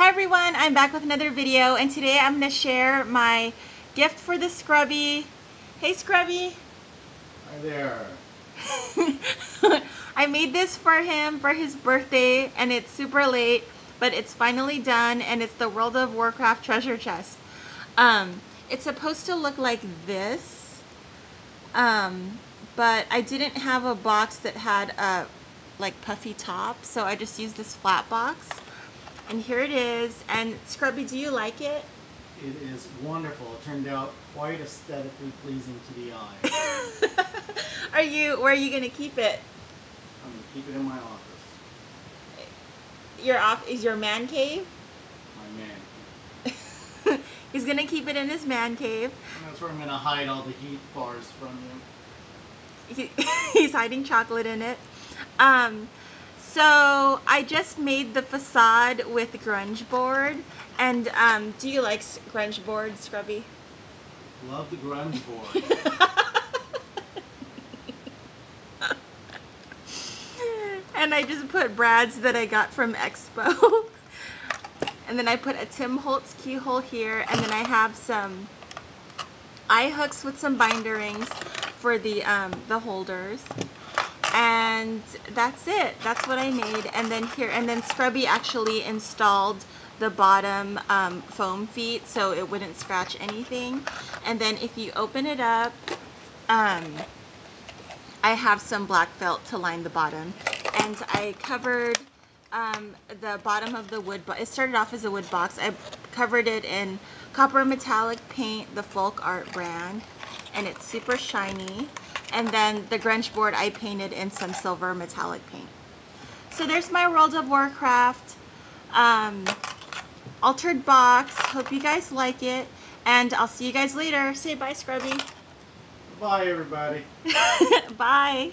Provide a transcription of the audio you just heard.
Hi everyone, I'm back with another video and today I'm going to share my gift for the Scrubby. Hey Scrubby! Hi there. I made this for him for his birthday and it's super late but it's finally done and it's the World of Warcraft treasure chest. Um, it's supposed to look like this um, but I didn't have a box that had a like puffy top so I just used this flat box. And here it is. And Scrubby, do you like it? It is wonderful. It turned out quite aesthetically pleasing to the eye. are you? Where are you going to keep it? I'm going to keep it in my office. Your off is your man cave. My man. He's gonna keep it in his man cave. And that's where I'm gonna hide all the heat bars from you. He, he's hiding chocolate in it. Um, so I just made the facade with grunge board. And um, do you like grunge board, Scrubby? Love the grunge board. and I just put brads that I got from Expo. and then I put a Tim Holtz keyhole here. And then I have some eye hooks with some binder rings for the, um, the holders and that's it. That's what I made. And then here and then Scrubby actually installed the bottom um, foam feet so it wouldn't scratch anything. And then if you open it up um, I have some black felt to line the bottom. And I covered um, the bottom of the wood But it started off as a wood box. I covered it in copper metallic paint the folk art brand and it's super shiny and then the grunge board I painted in some silver metallic paint. So there's my World of Warcraft um, altered box. Hope you guys like it. And I'll see you guys later. Say bye, Scrubby. Bye, everybody. bye.